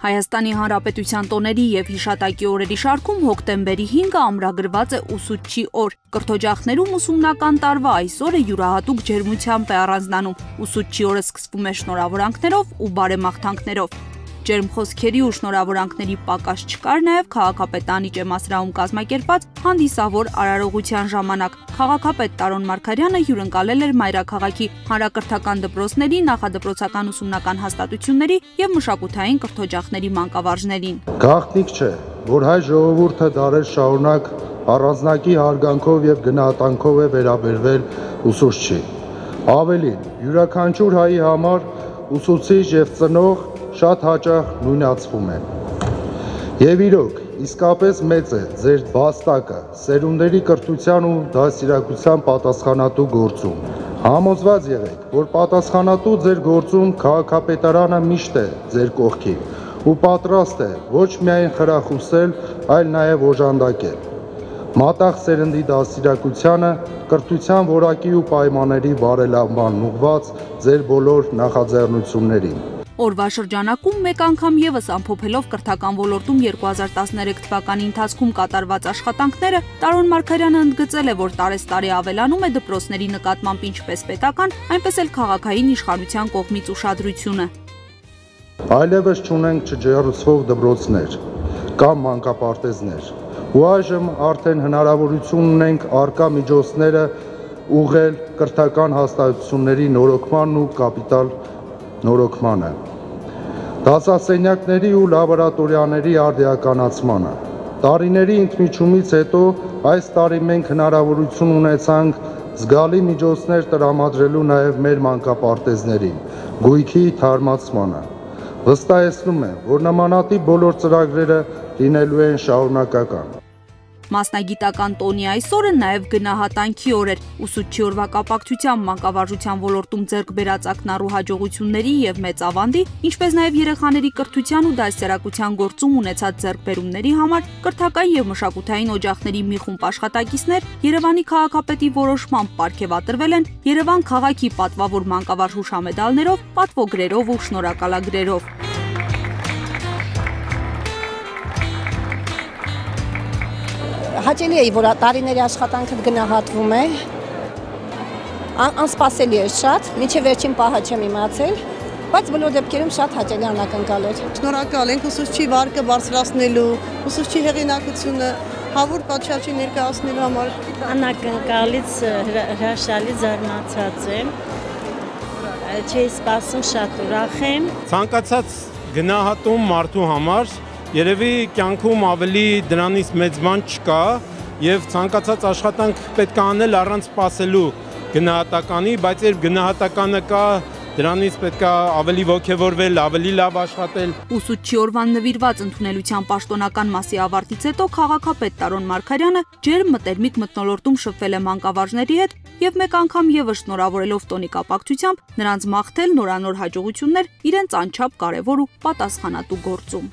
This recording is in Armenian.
Հայաստանի Հանրապետության տոների եւ հիշատակի օրերի շարքում հոկտեմբերի 5-ը ամրագրված է ուսուցչի օր։ Կրթօջախներում ուսումնական տարվա այս օրը յուրահատուկ ջերմությամբ է առանձնանում։ Ուսուցչի օրը սկսվում է շնորհավորանքներով ու բարեմաղթանքներով ջերմ խոսքերի ու շնորհավորանքների պակաս չկար նաև քաղաքապետանի ճեմասրահում կազմակերպած հանդիսավոր արարողության ժամանակ։ Քաղաքապետ Տարոն Մարկարյանը հյուրընկալել էր Մայրաքաղաքի հանրակրթական դպրոցների, նախադպրոցական ուսումնական հաստատությունների եւ մշակութային կրթօջախների մանկավարժներին։ Գաղտնիք չէ, որ հայ ժողովուրդը դարեր շարունակ առանձնակի հարգանքով եւ գնահատանքով է վերաբերվել ուսուցչի։ Ավելին, յուրաքանչյուր հայի համար ուսուցիչ եւ ծնող շատ հաճախ նույնացվում են։ Եվ իրոք, իսկապես մեծ է ձեր վաստակը սերունդերի կրթության ու դասիրակության պատասխանատու գործում։ Համոզված եղեք, որ պատասխանատու ձեր գործում քաղաքապետարանը միշտ է ձեր կողքին ու պատրաստ է ոչ միայն խրախուսել, այլ նաև օժանդակել։ Մատաղ սերնդի դասիրակությանը կրթության որակի ու պայմանների բարելավման ուղված ձեր բոլոր նախաձեռնություններին։ Օրվա շրջանակում մեկ անգամ եւս ամփոփելով կրթական ոլորտում 2013 թվականի ընթացքում կատարված աշխատանքները, Տարոն Մարկարյանը ընդգծել է, որ տարեստարի ավելանում է դպրոցների նկատմամբ ինչպես պետական, այնպես էլ քաղաքային իշխանության կողմից ուշադրությունը։ Այլևս չունենք չջերուցվող դպրոցներ կամ մանկապարտեզներ։ Ու այժմ արդեն հնարավորություն ունենք արկա միջոցները ուղղել կրթական հաստատությունների նորոգմանն ու կապիտալ նորոգմանը դասասենյակների ու լաբորատորիաների արդիականացմանը։ Տարիների ընդմիջումից հետո այս տարի մենք հնարավորություն ունեցանք զգալի միջոցներ տրամադրելու նաև մեր մանկապարտեզներին, գույքի թարմացմանը։ Վստահեցնում եմ, որ նմանատիպ բոլոր ծրագրերը լինելու են շարունակական։ Մասնագիտական տոնի այսօրը նաև գնահատանքի օր էր։ Ուսուցչի օրվա կապակցությամբ մանկավարժության ոլորտում ձեռք բերած ակնառու հաջողությունների եւ մեծ ավանդի, ինչպես նաև երեխաների կրթության ու դասերակցության գործում ունեցած ձեռքբերումների համար կրթական եւ մշակութային օջախների մի խումբ աշխատակիցներ Երևանի քաղաքապետի որոշմամբ ապարգևատրվել են Երևան քաղաքի պատվավոր մանկավարժ հուշամեդալներով, պատվոգրերով ու շնորհակալագրերով։ հաճելի է, որ տարիների աշխատանքը գնահատվում է։ Անսպասելի է շատ, միջև վերջին պահը չեմ իմացել, բայց բոլոր դեպքերում շատ հաճելի անակնկալ էր։ Շնորհակալ ենք ուսուցչի վարկը բարձրացնելու, ուսուցչի հեղինակությունը հավուր պատշաճի ներկայացնելու համար։ Անակնկալից հրաշալի զարմացած եմ։ Չէի սպասում շատ ուրախ եմ։ Ցանկացած գնահատում մարդու համար Երևի կյանքում ավելի դրանից մեծ բան չկա եւ ցանկացած աշխատանք պետք է անել առանց սпасելու գնահատականի, բայց երբ գնահատականը կա, Դրանից պետք է ավելի ողջևորվել, ավելի լավ աշխատել։ Ուսուցչի օրվան նվիրված ընդունելության պաշտոնական մասի ավարտից հետո քաղաքապետ Տարոն Մարկարյանը ջերմ մտերմիկ մտնոլորտում շփվել է մանկավարժների հետ եւ մեկ անգամ եւս շնորհավորելով տոնի կապակցությամբ նրանց մաղթել նորանոր հաջողություններ իրենց անչափ կարեւոր ու պատասխանատու գործում։